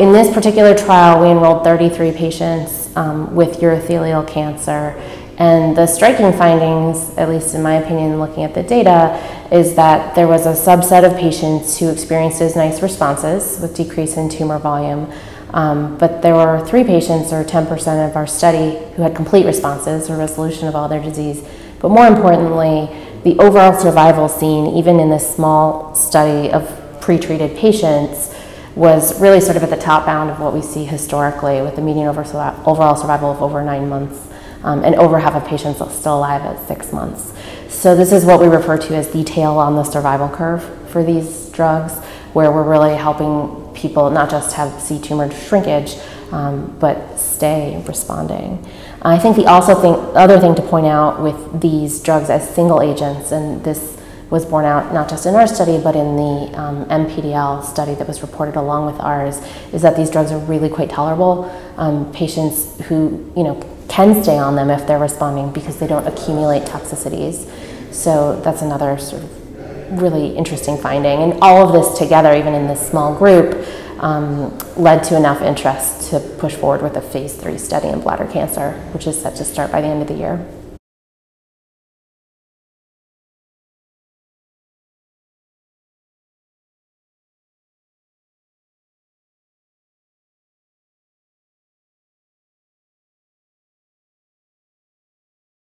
In this particular trial, we enrolled 33 patients um, with urothelial cancer. And the striking findings, at least in my opinion, looking at the data, is that there was a subset of patients who experienced nice responses with decrease in tumor volume. Um, but there were three patients, or 10% of our study, who had complete responses or resolution of all their disease. But more importantly, the overall survival seen, even in this small study of pre-treated patients, was really sort of at the top bound of what we see historically with the median overall survival of over nine months um, and over half of patients still alive at six months. So this is what we refer to as the tail on the survival curve for these drugs, where we're really helping people not just have see tumor shrinkage, um, but stay responding. I think the also thing, other thing to point out with these drugs as single agents, and this was borne out not just in our study, but in the um, MPDL study that was reported along with ours, is that these drugs are really quite tolerable. Um, patients who, you know, can stay on them if they're responding because they don't accumulate toxicities. So that's another sort of really interesting finding. And all of this together, even in this small group, um, led to enough interest to push forward with a phase three study in bladder cancer, which is set to start by the end of the year.